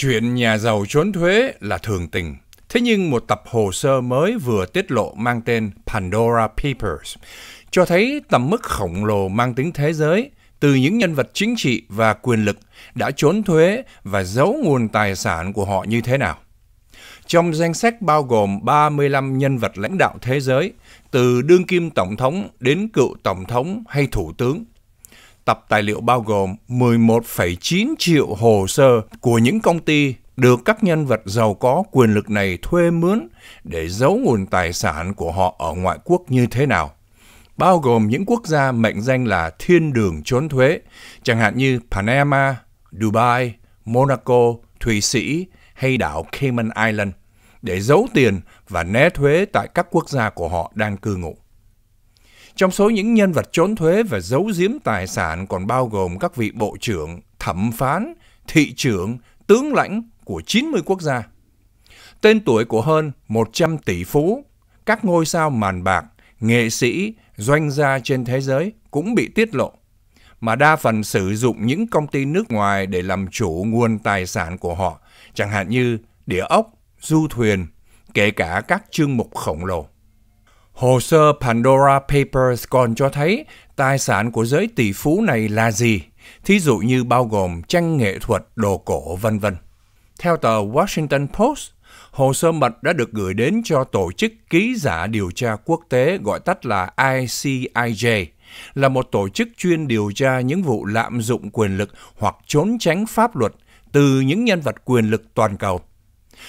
Chuyện nhà giàu trốn thuế là thường tình. Thế nhưng một tập hồ sơ mới vừa tiết lộ mang tên Pandora Papers cho thấy tầm mức khổng lồ mang tính thế giới từ những nhân vật chính trị và quyền lực đã trốn thuế và giấu nguồn tài sản của họ như thế nào. Trong danh sách bao gồm 35 nhân vật lãnh đạo thế giới, từ đương kim tổng thống đến cựu tổng thống hay thủ tướng. Tập tài liệu bao gồm 11,9 triệu hồ sơ của những công ty được các nhân vật giàu có quyền lực này thuê mướn để giấu nguồn tài sản của họ ở ngoại quốc như thế nào bao gồm những quốc gia mệnh danh là thiên đường trốn thuế, chẳng hạn như Panama, Dubai, Monaco, Thụy Sĩ hay đảo Cayman Island, để giấu tiền và né thuế tại các quốc gia của họ đang cư ngụ. Trong số những nhân vật trốn thuế và giấu giếm tài sản còn bao gồm các vị bộ trưởng, thẩm phán, thị trưởng, tướng lãnh của 90 quốc gia. Tên tuổi của hơn 100 tỷ phú, các ngôi sao màn bạc, nghệ sĩ, doanh gia trên thế giới cũng bị tiết lộ, mà đa phần sử dụng những công ty nước ngoài để làm chủ nguồn tài sản của họ, chẳng hạn như địa ốc, du thuyền, kể cả các chương mục khổng lồ. Hồ sơ Pandora Papers còn cho thấy tài sản của giới tỷ phú này là gì, thí dụ như bao gồm tranh nghệ thuật, đồ cổ, vân vân. Theo tờ Washington Post, hồ sơ mật đã được gửi đến cho tổ chức ký giả điều tra quốc tế gọi tắt là ICIJ, là một tổ chức chuyên điều tra những vụ lạm dụng quyền lực hoặc trốn tránh pháp luật từ những nhân vật quyền lực toàn cầu.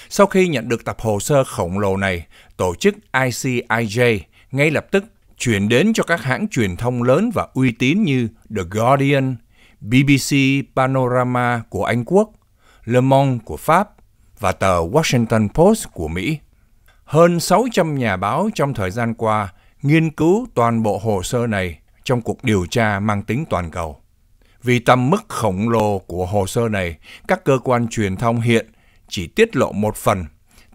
Sau khi nhận được tập hồ sơ khổng lồ này, tổ chức ICIJ ngay lập tức chuyển đến cho các hãng truyền thông lớn và uy tín như The Guardian, BBC Panorama của Anh Quốc, Le Monde của Pháp, và tờ Washington Post của Mỹ. Hơn 600 nhà báo trong thời gian qua nghiên cứu toàn bộ hồ sơ này trong cuộc điều tra mang tính toàn cầu. Vì tầm mức khổng lồ của hồ sơ này, các cơ quan truyền thông hiện chỉ tiết lộ một phần,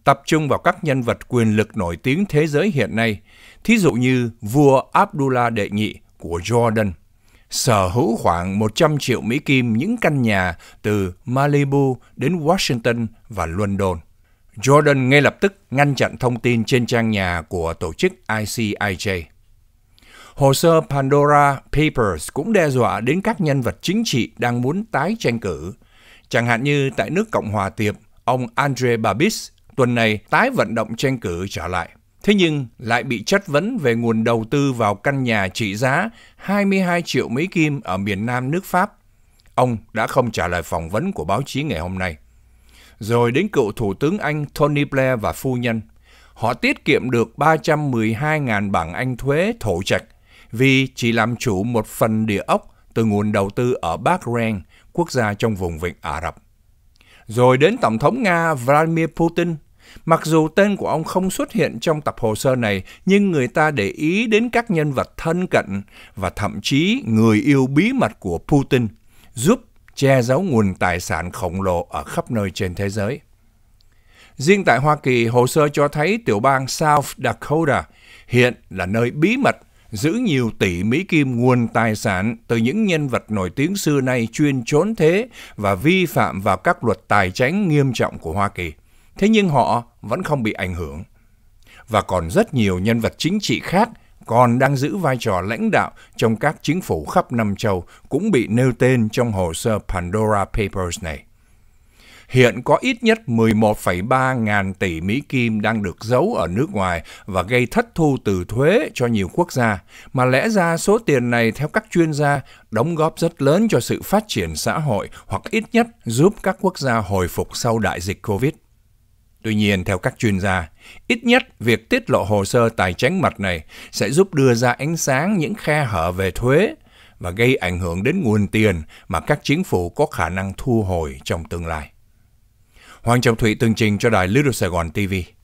tập trung vào các nhân vật quyền lực nổi tiếng thế giới hiện nay, thí dụ như vua Abdullah đệ nhị của Jordan – sở hữu khoảng 100 triệu Mỹ Kim những căn nhà từ Malibu đến Washington và London. Jordan ngay lập tức ngăn chặn thông tin trên trang nhà của tổ chức ICIJ. Hồ sơ Pandora Papers cũng đe dọa đến các nhân vật chính trị đang muốn tái tranh cử. Chẳng hạn như tại nước Cộng hòa Tiệp, ông Andre Babis tuần này tái vận động tranh cử trở lại. Thế nhưng lại bị chất vấn về nguồn đầu tư vào căn nhà trị giá 22 triệu Mỹ Kim ở miền Nam nước Pháp. Ông đã không trả lời phỏng vấn của báo chí ngày hôm nay. Rồi đến cựu Thủ tướng Anh Tony Blair và phu nhân. Họ tiết kiệm được 312.000 bảng Anh thuế thổ trạch vì chỉ làm chủ một phần địa ốc từ nguồn đầu tư ở Bahrain, quốc gia trong vùng vịnh Ả Rập. Rồi đến Tổng thống Nga Vladimir Putin Mặc dù tên của ông không xuất hiện trong tập hồ sơ này, nhưng người ta để ý đến các nhân vật thân cận và thậm chí người yêu bí mật của Putin, giúp che giấu nguồn tài sản khổng lồ ở khắp nơi trên thế giới. Riêng tại Hoa Kỳ, hồ sơ cho thấy tiểu bang South Dakota hiện là nơi bí mật giữ nhiều tỷ Mỹ Kim nguồn tài sản từ những nhân vật nổi tiếng xưa nay chuyên trốn thế và vi phạm vào các luật tài chính nghiêm trọng của Hoa Kỳ. Thế nhưng họ vẫn không bị ảnh hưởng. Và còn rất nhiều nhân vật chính trị khác còn đang giữ vai trò lãnh đạo trong các chính phủ khắp năm châu cũng bị nêu tên trong hồ sơ Pandora Papers này. Hiện có ít nhất 11,3 ngàn tỷ Mỹ Kim đang được giấu ở nước ngoài và gây thất thu từ thuế cho nhiều quốc gia, mà lẽ ra số tiền này theo các chuyên gia đóng góp rất lớn cho sự phát triển xã hội hoặc ít nhất giúp các quốc gia hồi phục sau đại dịch COVID. Tuy nhiên, theo các chuyên gia, ít nhất việc tiết lộ hồ sơ tài chính mật này sẽ giúp đưa ra ánh sáng những khe hở về thuế và gây ảnh hưởng đến nguồn tiền mà các chính phủ có khả năng thu hồi trong tương lai. Hoàng Trọng Thụy tường trình cho đài Little Sài Gòn TV.